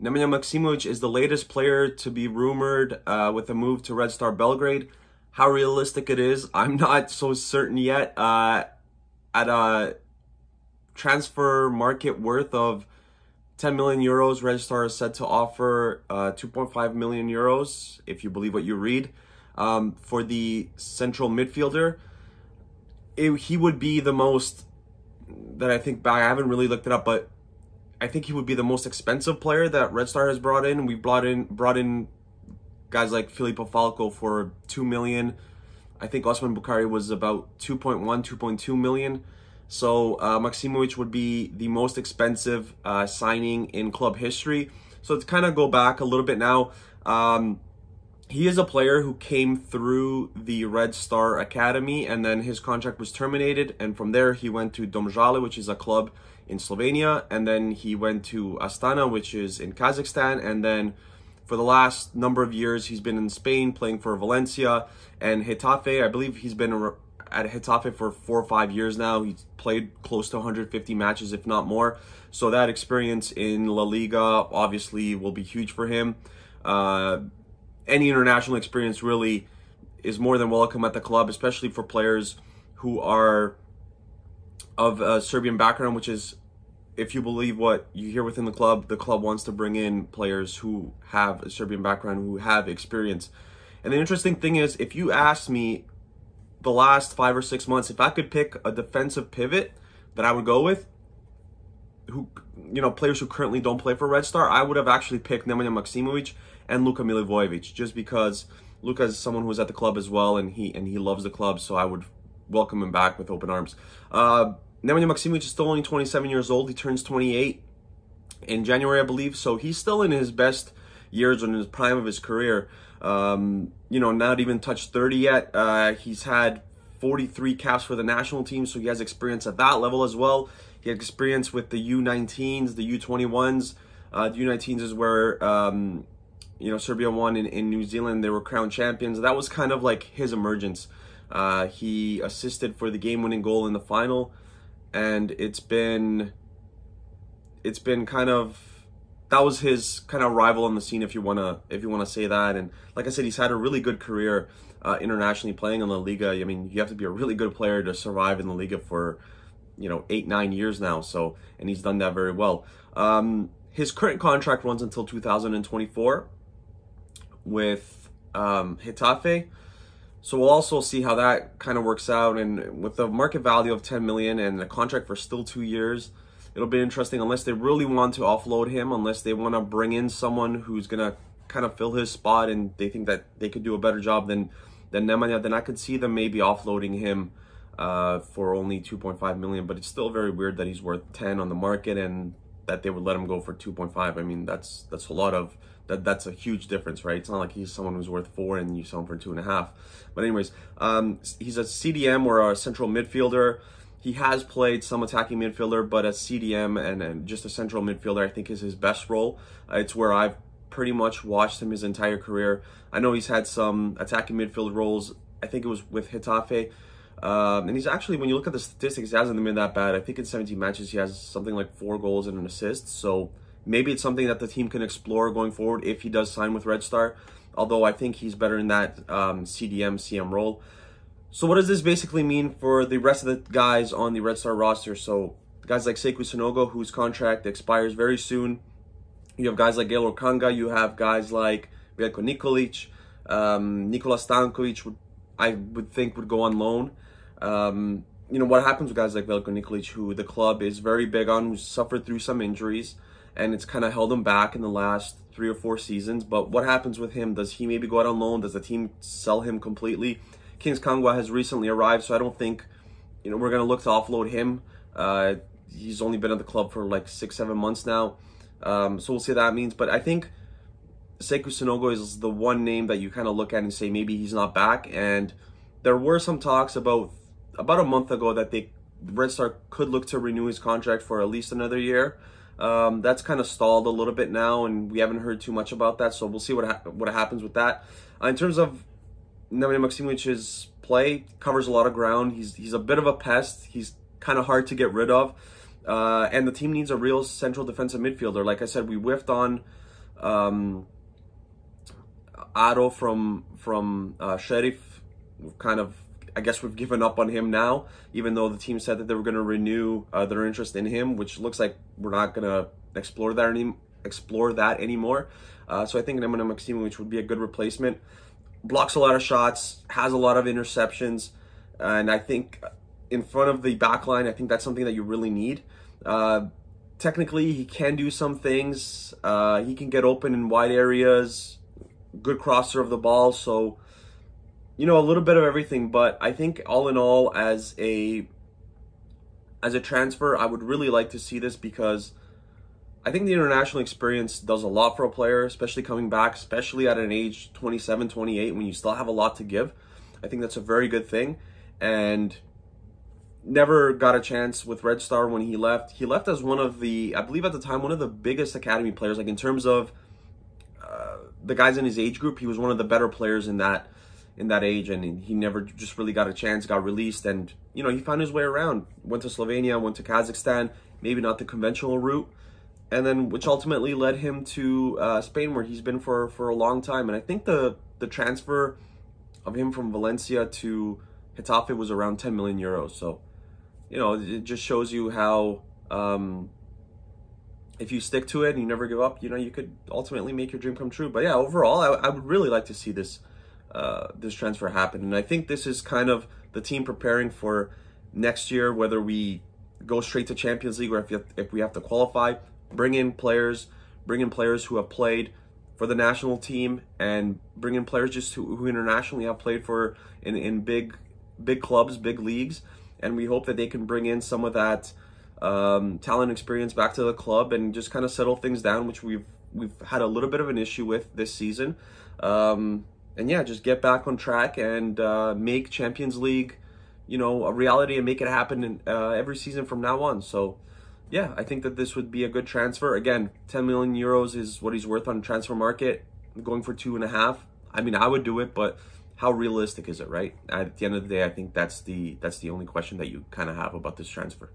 Nemanja Maksimovic is the latest player to be rumored uh, with a move to Red Star Belgrade. How realistic it is, I'm not so certain yet. Uh, at a transfer market worth of 10 million euros, Red Star is set to offer uh, 2.5 million euros, if you believe what you read, um, for the central midfielder. It, he would be the most that I think back. I haven't really looked it up, but I think he would be the most expensive player that Red Star has brought in. We brought in brought in guys like Filippo Falco for two million. I think Osman Bukari was about 2.1, 2.2 million. So uh, Maksimovic would be the most expensive uh, signing in club history. So to kind of go back a little bit now, um, he is a player who came through the Red Star Academy and then his contract was terminated. And from there, he went to Domžale, which is a club in Slovenia. And then he went to Astana, which is in Kazakhstan. And then for the last number of years, he's been in Spain playing for Valencia and Getafe. I believe he's been at Getafe for four or five years now. He's played close to 150 matches, if not more. So that experience in La Liga obviously will be huge for him. Uh, any international experience really is more than welcome at the club, especially for players who are of a Serbian background, which is, if you believe what you hear within the club, the club wants to bring in players who have a Serbian background, who have experience. And the interesting thing is, if you ask me the last five or six months, if I could pick a defensive pivot that I would go with, who you know players who currently don't play for Red Star, I would have actually picked Nemanja Maksimovic and Luka Milivojevic, just because Luka is someone who's at the club as well, and he and he loves the club, so I would welcome him back with open arms. Uh, Nemanja Maksimovic is still only 27 years old. He turns 28 in January, I believe, so he's still in his best years in his prime of his career. Um, you know, not even touched 30 yet. Uh, he's had 43 caps for the national team, so he has experience at that level as well. He had experience with the U19s, the U21s. Uh, the U19s is where um, you know, Serbia won in, in New Zealand. They were crowned champions. That was kind of like his emergence. Uh, he assisted for the game-winning goal in the final, and it's been, it's been kind of, that was his kind of rival on the scene, if you wanna, if you wanna say that. And like I said, he's had a really good career uh, internationally playing in La Liga. I mean, you have to be a really good player to survive in the Liga for, you know, eight nine years now. So, and he's done that very well. Um, his current contract runs until 2024 with um, Getafe. So we'll also see how that kind of works out. And with the market value of 10 million and the contract for still two years, it'll be interesting unless they really want to offload him, unless they want to bring in someone who's going to kind of fill his spot and they think that they could do a better job than, than Nemanja, then I could see them maybe offloading him uh, for only 2.5 million. But it's still very weird that he's worth 10 on the market and that they would let him go for 2.5. I mean, that's that's a lot of that. That's a huge difference, right? It's not like he's someone who's worth four and you sell him for two and a half. But anyways, um, he's a CDM or a central midfielder. He has played some attacking midfielder, but a CDM and, and just a central midfielder, I think, is his best role. Uh, it's where I've pretty much watched him his entire career. I know he's had some attacking midfield roles. I think it was with Getafe um, and he's actually, when you look at the statistics, he hasn't been that bad. I think in 17 matches, he has something like four goals and an assist. So maybe it's something that the team can explore going forward if he does sign with Red Star. Although I think he's better in that um, CDM, CM role. So what does this basically mean for the rest of the guys on the Red Star roster? So guys like Sekou Sanogo, whose contract expires very soon. You have guys like Guélor Kanga. You have guys like Veljko Nikolic. Um, Nikola Stankovic, would, I would think, would go on loan. Um, you know, what happens with guys like Veljko Nikolic, who the club is very big on, who's suffered through some injuries, and it's kind of held him back in the last three or four seasons. But what happens with him? Does he maybe go out on loan? Does the team sell him completely? Kings Kangwa has recently arrived, so I don't think, you know, we're going to look to offload him. Uh, he's only been at the club for like six, seven months now. Um, so we'll see what that means. But I think Sekou Sanogo is the one name that you kind of look at and say maybe he's not back. And there were some talks about about a month ago that they Red Star could look to renew his contract for at least another year. Um, that's kind of stalled a little bit now, and we haven't heard too much about that. So we'll see what ha- what happens with that. Uh, in terms of Nemanja Maksimovic's play, covers a lot of ground. He's he's a bit of a pest. He's kind of hard to get rid of. Uh, and the team needs a real central defensive midfielder. Like I said, we whiffed on um, Addo from from uh, Sheriff. We've kind of, I guess, we've given up on him now. Even though the team said that they were going to renew uh, their interest in him, which looks like we're not going to explore that any explore that anymore. Uh, so I think Nemanja Maksimovic would be a good replacement. Blocks a lot of shots, has a lot of interceptions, and I think in front of the back line, I think that's something that you really need. Uh, technically, he can do some things. Uh, he can get open in wide areas, good crosser of the ball. So, you know, a little bit of everything. But I think all in all, as a as a transfer, I would really like to see this because I think the international experience does a lot for a player, especially coming back, especially at an age 27, 28, when you still have a lot to give. I think that's a very good thing. And never got a chance with Red Star when he left. He left as one of the, I believe at the time, one of the biggest academy players. Like in terms of uh, the guys in his age group, he was one of the better players in that in that age, and he never just really got a chance. Got released, and you know he found his way around. Went to Slovenia, went to Kazakhstan. Maybe not the conventional route, and then which ultimately led him to uh, Spain, where he's been for for a long time. And I think the the transfer of him from Valencia to Getafe was around 10 million euros. So you know, it just shows you how um, if you stick to it and you never give up, you know, you could ultimately make your dream come true. But yeah, overall, I, I would really like to see this uh, this transfer happened. and I think this is kind of the team preparing for next year, whether we go straight to Champions League or if, if we have to qualify, bring in players, bring in players who have played for the national team, and bring in players just who, who internationally have played for in, in big big clubs, big leagues and we hope that they can bring in some of that um, talent experience back to the club and just kind of settle things down, which we've we've had a little bit of an issue with this season. Um, and yeah, just get back on track and uh, make Champions League, you know, a reality and make it happen in, uh, every season from now on. So, yeah, I think that this would be a good transfer. Again, 10 million euros is what he's worth on transfer market. Going for two and a half. I mean, I would do it, but how realistic is it, right? At the end of the day, I think that's the that's the only question that you kind of have about this transfer.